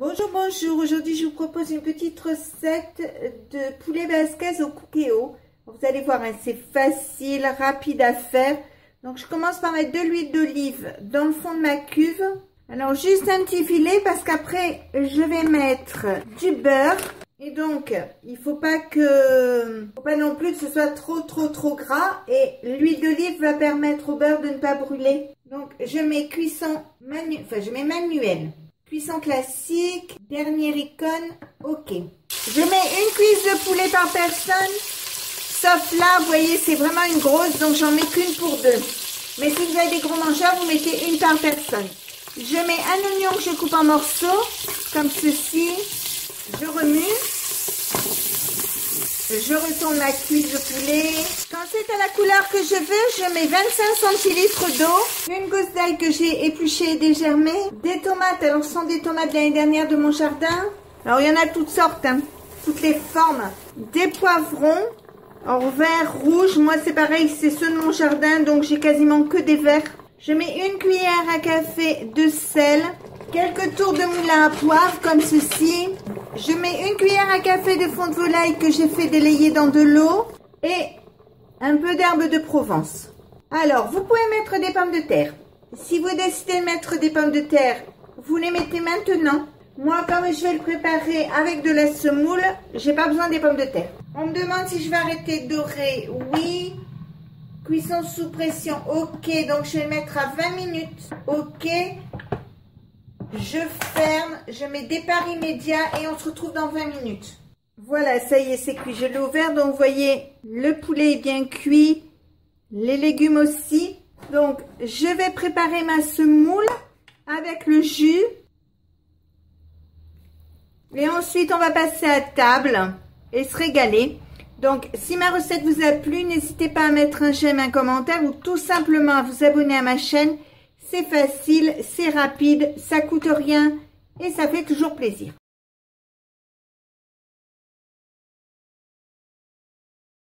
Bonjour, bonjour. Aujourd'hui, je vous propose une petite recette de poulet basquez au cookéo. Vous allez voir, hein, c'est facile, rapide à faire. Donc, je commence par mettre de l'huile d'olive dans le fond de ma cuve. Alors, juste un petit filet parce qu'après, je vais mettre du beurre. Et donc, il faut pas que, faut pas non plus que ce soit trop, trop, trop gras. Et l'huile d'olive va permettre au beurre de ne pas brûler. Donc, je mets cuisson manuel. Cuisson classique, dernière icône, ok. Je mets une cuisse de poulet par personne, sauf là, vous voyez, c'est vraiment une grosse, donc j'en mets qu'une pour deux. Mais si vous avez des gros mangeurs, vous mettez une par personne. Je mets un oignon que je coupe en morceaux, comme ceci. Je remue. Je retourne ma cuisse de poulet. Quand c'est à la couleur que je veux, je mets 25 centilitres d'eau, une gousse d'ail que j'ai épluchée et dégermée, des tomates, alors ce sont des tomates de l'année dernière de mon jardin. Alors il y en a toutes sortes, hein, toutes les formes. Des poivrons, en vert, rouge, moi c'est pareil, c'est ceux de mon jardin, donc j'ai quasiment que des verts. Je mets une cuillère à café de sel, quelques tours de moulin à poivre comme ceci. Je mets une cuillère à café de fond de volaille que j'ai fait délayer dans de l'eau et un peu d'herbe de Provence. Alors, vous pouvez mettre des pommes de terre. Si vous décidez de mettre des pommes de terre, vous les mettez maintenant. Moi, comme je vais le préparer avec de la semoule, j'ai pas besoin des pommes de terre. On me demande si je vais arrêter de dorer. Oui. Cuisson sous pression. Ok. Donc, je vais le mettre à 20 minutes. Ok. Je ferme, je mets départ immédiat et on se retrouve dans 20 minutes. Voilà, ça y est, c'est cuit. Je l'ai ouvert, donc vous voyez, le poulet est bien cuit, les légumes aussi. Donc, je vais préparer ma semoule avec le jus. Et ensuite, on va passer à table et se régaler. Donc, si ma recette vous a plu, n'hésitez pas à mettre un j'aime, un commentaire ou tout simplement à vous abonner à ma chaîne c'est facile, c'est rapide, ça coûte rien et ça fait toujours plaisir.